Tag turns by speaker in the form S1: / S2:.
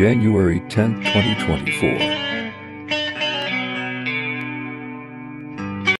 S1: January 10, 2024.